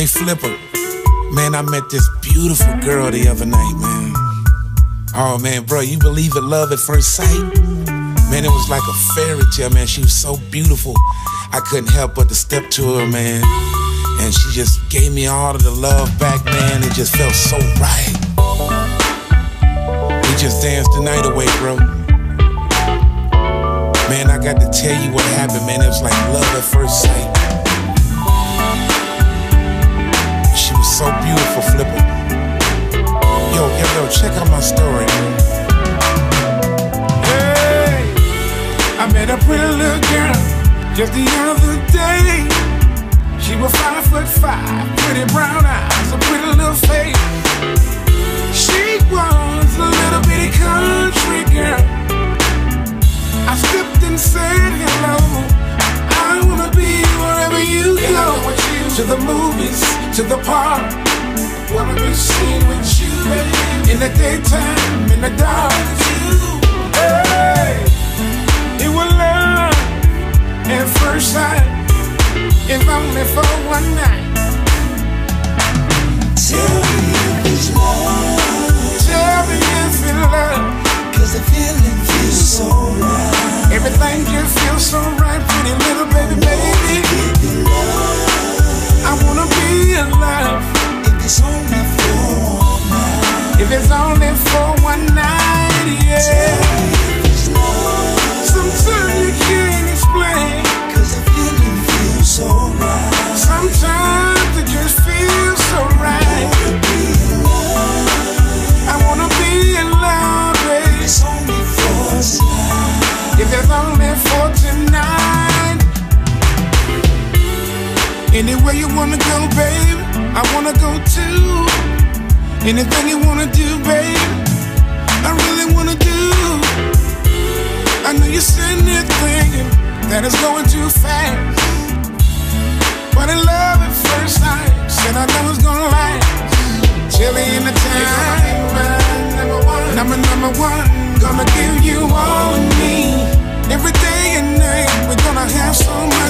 Hey, Flippa. Man, I met this beautiful girl the other night, man. Oh, man, bro, you believe in love at first sight? Man, it was like a fairy tale, man. She was so beautiful. I couldn't help but to step to her, man. And she just gave me all of the love back, man. It just felt so right. We just danced the night away, bro. Man, I got to tell you what happened, man. It was like love at first sight. So beautiful, Flippa. Yo, yo, yo, check out my story. Hey, I met a pretty little girl just the other day. She was five foot five, pretty brown eyes, a pretty little face. She was to the movies, to the park. Wanna be seen with you in the daytime, in the dark. Hey, it was love at first sight, if only for one night. Tell me if it's love, Tell me if it's the feeling feels so right. Everything just feels so If it's only for one night, yeah. me if it's love, Sometimes you can't explain. cause the feeling feels so right. Sometimes it just feels so right. Wanna be in love, I wanna be in love, baby. it's only for tonight. If it's only for tonight. Anywhere you wanna go, babe, I wanna go too. Anything you wanna do, babe, I really wanna do. I know you're sitting there thinking that it's going too fast. But in love at first sight, said I know it's gonna last. Chilly in the time, number one, number number one, gonna give you all of me. Every day and night, we're gonna have so much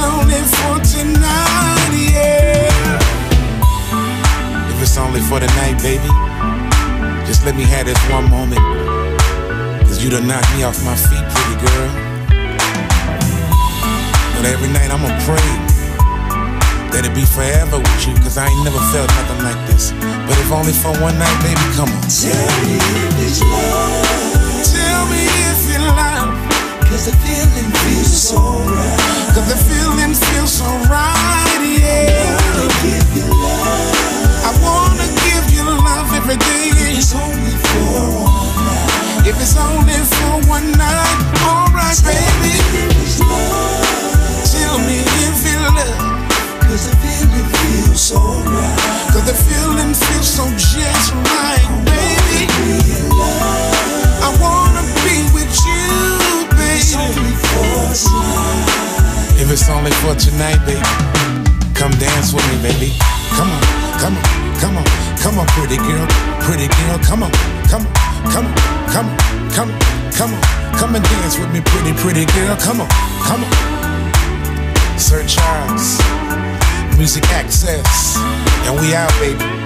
only for tonight, yeah. If it's only for tonight, baby, just let me have this one moment. Cause you done knocked me off my feet, pretty girl. But every night I'ma pray that it be forever with you, cause I ain't never felt nothing like this. But if only for one night, baby, come on. Tell me If it's only for tonight, baby, come dance with me, baby. Come on, come on, come on, come on, pretty girl, pretty girl, come on, come on, come on, come on, come on, come on, come and dance with me, pretty, pretty girl, come on, come on. Sir Charles, Music Access, and we out, baby.